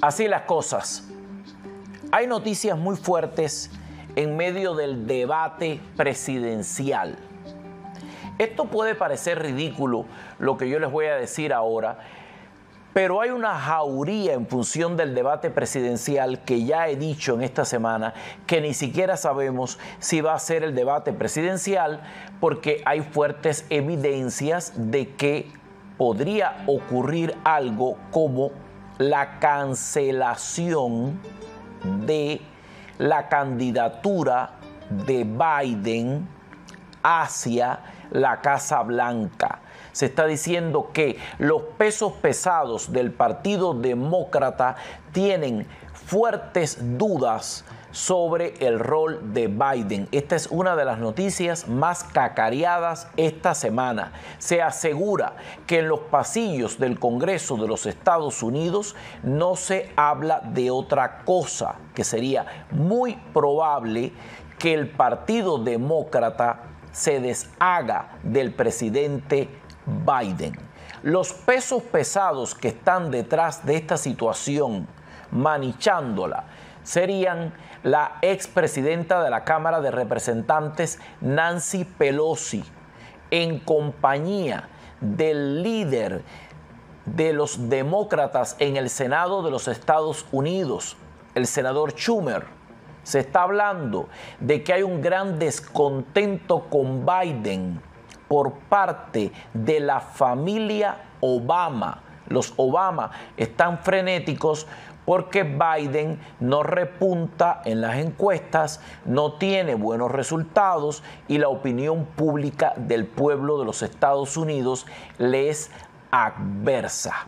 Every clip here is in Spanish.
Así las cosas. Hay noticias muy fuertes en medio del debate presidencial. Esto puede parecer ridículo lo que yo les voy a decir ahora, pero hay una jauría en función del debate presidencial que ya he dicho en esta semana que ni siquiera sabemos si va a ser el debate presidencial porque hay fuertes evidencias de que podría ocurrir algo como la cancelación de la candidatura de Biden hacia la Casa Blanca. Se está diciendo que los pesos pesados del Partido Demócrata tienen fuertes dudas sobre el rol de Biden. Esta es una de las noticias más cacareadas esta semana. Se asegura que en los pasillos del Congreso de los Estados Unidos no se habla de otra cosa, que sería muy probable que el Partido Demócrata se deshaga del presidente Biden. Los pesos pesados que están detrás de esta situación, manichándola, serían la expresidenta de la Cámara de Representantes, Nancy Pelosi, en compañía del líder de los demócratas en el Senado de los Estados Unidos, el senador Schumer. Se está hablando de que hay un gran descontento con Biden por parte de la familia Obama. Los Obama están frenéticos porque Biden no repunta en las encuestas, no tiene buenos resultados y la opinión pública del pueblo de los Estados Unidos le es adversa.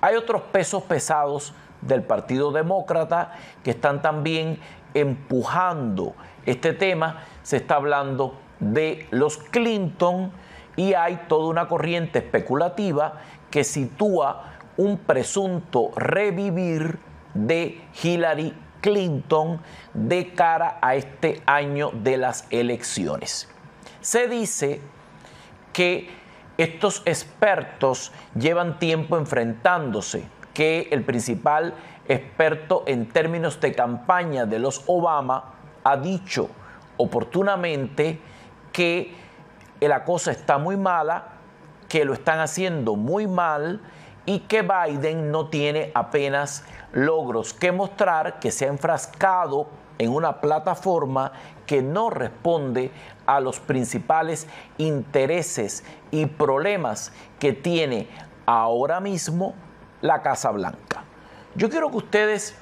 Hay otros pesos pesados del Partido Demócrata que están también empujando este tema. Se está hablando de los Clinton y hay toda una corriente especulativa que sitúa un presunto revivir de Hillary Clinton de cara a este año de las elecciones. Se dice que estos expertos llevan tiempo enfrentándose, que el principal experto en términos de campaña de los Obama ha dicho oportunamente que la cosa está muy mala, que lo están haciendo muy mal y que Biden no tiene apenas logros que mostrar, que se ha enfrascado en una plataforma que no responde a los principales intereses y problemas que tiene ahora mismo la Casa Blanca. Yo quiero que ustedes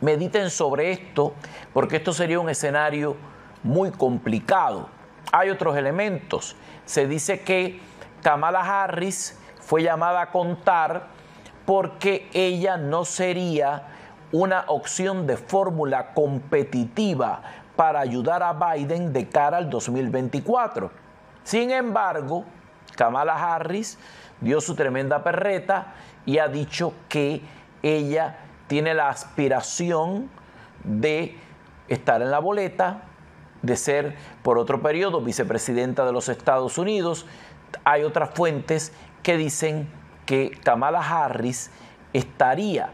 mediten sobre esto, porque esto sería un escenario muy complicado. Hay otros elementos. Se dice que Kamala Harris fue llamada a contar porque ella no sería una opción de fórmula competitiva para ayudar a Biden de cara al 2024. Sin embargo, Kamala Harris dio su tremenda perreta y ha dicho que ella tiene la aspiración de estar en la boleta, de ser por otro periodo vicepresidenta de los Estados Unidos. Hay otras fuentes que dicen que Kamala Harris estaría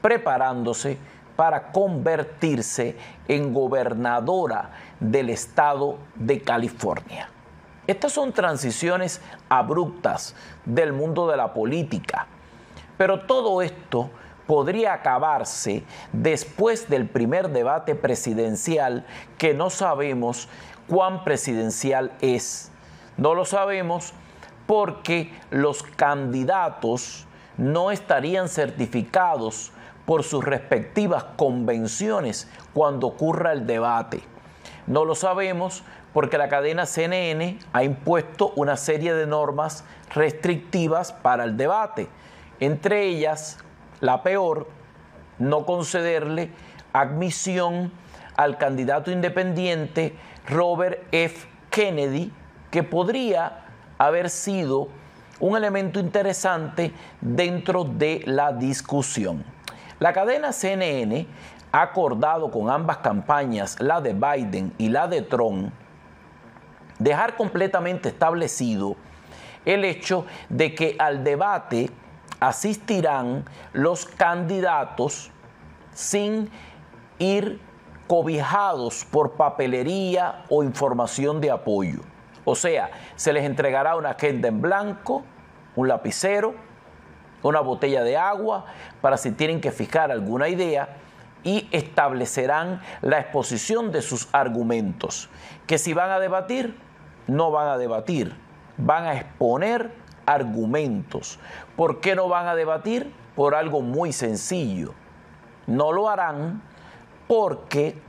preparándose para convertirse en gobernadora del estado de California. Estas son transiciones abruptas del mundo de la política, pero todo esto podría acabarse después del primer debate presidencial que no sabemos cuán presidencial es. No lo sabemos porque los candidatos no estarían certificados por sus respectivas convenciones cuando ocurra el debate. No lo sabemos porque la cadena CNN ha impuesto una serie de normas restrictivas para el debate, entre ellas la peor, no concederle admisión al candidato independiente Robert F. Kennedy, que podría haber sido un elemento interesante dentro de la discusión. La cadena CNN ha acordado con ambas campañas, la de Biden y la de Trump, dejar completamente establecido el hecho de que al debate asistirán los candidatos sin ir cobijados por papelería o información de apoyo. O sea, se les entregará una agenda en blanco, un lapicero, una botella de agua para si tienen que fijar alguna idea y establecerán la exposición de sus argumentos. Que si van a debatir, no van a debatir, van a exponer argumentos. ¿Por qué no van a debatir? Por algo muy sencillo. No lo harán porque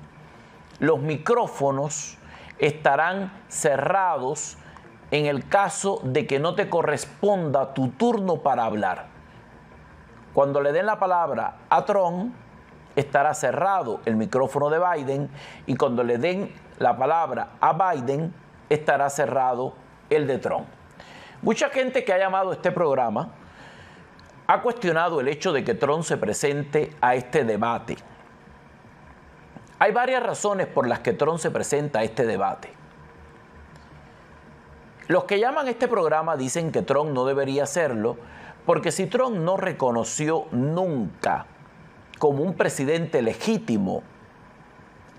los micrófonos estarán cerrados en el caso de que no te corresponda tu turno para hablar. Cuando le den la palabra a Trump, estará cerrado el micrófono de Biden y cuando le den la palabra a Biden, estará cerrado el de Trump. Mucha gente que ha llamado a este programa ha cuestionado el hecho de que Trump se presente a este debate. Hay varias razones por las que Trump se presenta a este debate. Los que llaman este programa dicen que Trump no debería hacerlo porque si Trump no reconoció nunca como un presidente legítimo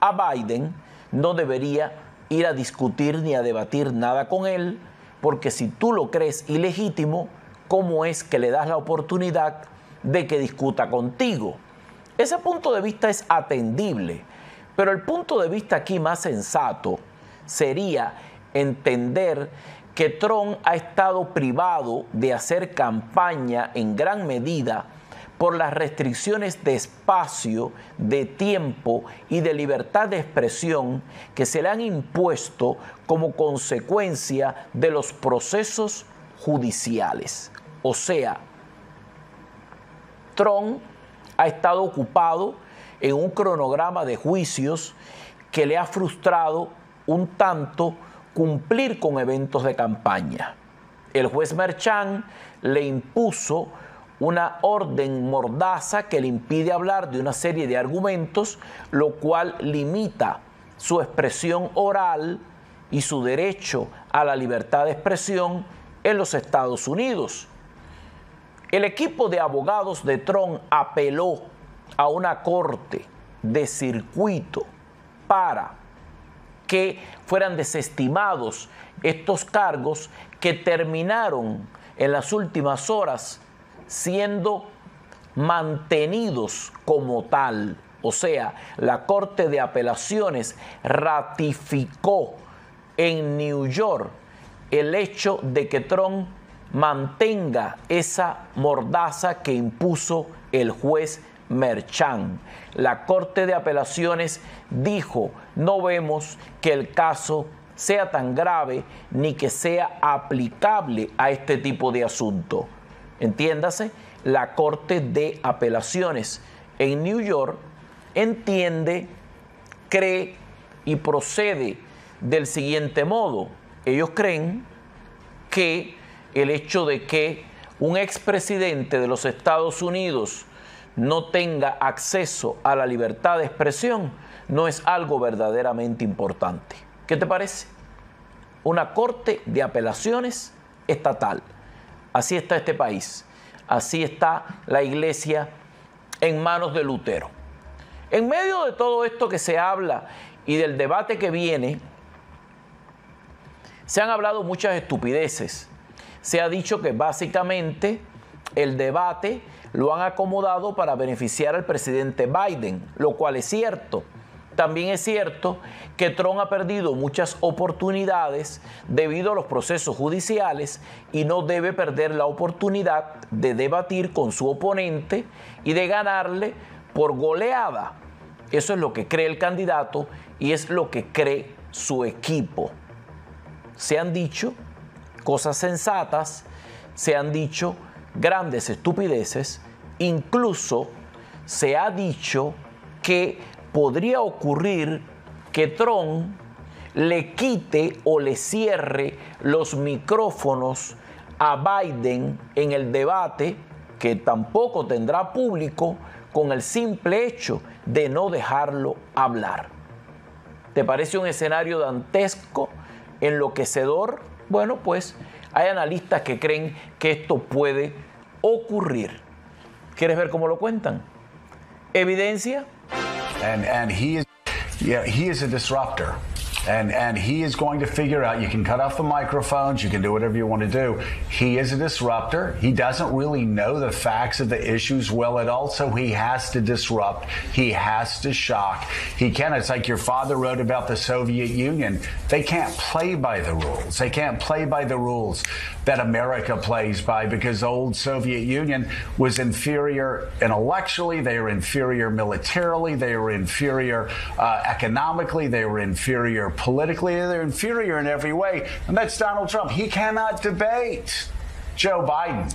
a Biden, no debería ir a discutir ni a debatir nada con él, porque si tú lo crees ilegítimo, ¿cómo es que le das la oportunidad de que discuta contigo? Ese punto de vista es atendible, pero el punto de vista aquí más sensato sería entender que Trump ha estado privado de hacer campaña en gran medida por las restricciones de espacio, de tiempo y de libertad de expresión que se le han impuesto como consecuencia de los procesos judiciales. O sea, Trump ha estado ocupado en un cronograma de juicios que le ha frustrado un tanto cumplir con eventos de campaña. El juez Merchan le impuso una orden mordaza que le impide hablar de una serie de argumentos, lo cual limita su expresión oral y su derecho a la libertad de expresión en los Estados Unidos. El equipo de abogados de Trump apeló a una corte de circuito para que fueran desestimados estos cargos que terminaron en las últimas horas siendo mantenidos como tal. O sea, la Corte de Apelaciones ratificó en New York el hecho de que Trump mantenga esa mordaza que impuso el juez Merchan. La Corte de Apelaciones dijo, no vemos que el caso sea tan grave ni que sea aplicable a este tipo de asunto. Entiéndase, la Corte de Apelaciones en New York entiende, cree y procede del siguiente modo. Ellos creen que el hecho de que un expresidente de los Estados Unidos no tenga acceso a la libertad de expresión no es algo verdaderamente importante. ¿Qué te parece? Una corte de apelaciones estatal. Así está este país. Así está la iglesia en manos de Lutero. En medio de todo esto que se habla y del debate que viene, se han hablado muchas estupideces. Se ha dicho que básicamente el debate lo han acomodado para beneficiar al presidente Biden, lo cual es cierto. También es cierto que Trump ha perdido muchas oportunidades debido a los procesos judiciales y no debe perder la oportunidad de debatir con su oponente y de ganarle por goleada. Eso es lo que cree el candidato y es lo que cree su equipo. Se han dicho cosas sensatas, se han dicho grandes estupideces, incluso se ha dicho que podría ocurrir que Trump le quite o le cierre los micrófonos a Biden en el debate que tampoco tendrá público con el simple hecho de no dejarlo hablar. ¿Te parece un escenario dantesco, enloquecedor? Bueno, pues hay analistas que creen que esto puede ocurrir. ¿Quieres ver cómo lo cuentan? Evidencia. And and he is yeah, he is a disruptor. And, and he is going to figure out you can cut off the microphones, you can do whatever you want to do. He is a disruptor. He doesn't really know the facts of the issues well at all, so he has to disrupt. He has to shock. He can. It's like your father wrote about the Soviet Union. They can't play by the rules. They can't play by the rules that America plays by because old Soviet Union was inferior intellectually, they were inferior militarily, they were inferior uh, economically, they were inferior politically, they're inferior in every way. And that's Donald Trump. He cannot debate Joe Biden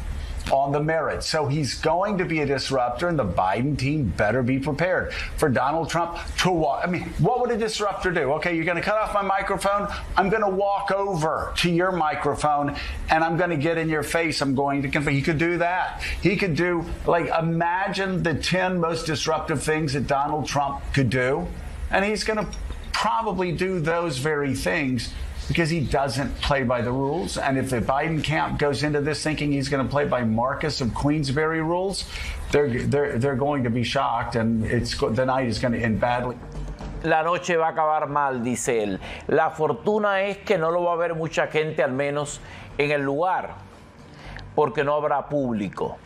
on the merits. So he's going to be a disruptor, and the Biden team better be prepared for Donald Trump to walk. I mean, what would a disruptor do? Okay, you're going to cut off my microphone. I'm going to walk over to your microphone and I'm going to get in your face. I'm going to confess. He could do that. He could do, like, imagine the 10 most disruptive things that Donald Trump could do. And he's going to probably do those very things because he doesn't play by the rules. And if the Biden camp goes into this thinking he's going to play by Marcus of Queensberry rules, they're, they're, they're going to be shocked and it's, the night is going to end badly. La noche va a acabar mal, dice él. La fortuna es que no lo va a ver mucha gente, al menos en el lugar, porque no habrá público.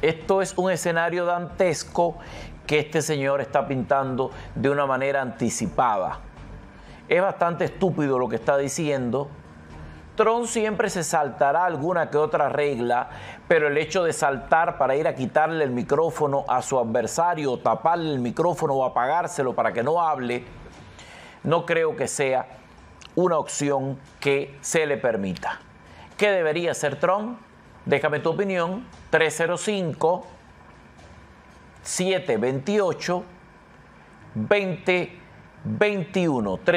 Esto es un escenario dantesco que este señor está pintando de una manera anticipada. Es bastante estúpido lo que está diciendo. Trump siempre se saltará alguna que otra regla, pero el hecho de saltar para ir a quitarle el micrófono a su adversario, taparle el micrófono o apagárselo para que no hable, no creo que sea una opción que se le permita. ¿Qué debería hacer Trump? Déjame tu opinión. 305 728 2021.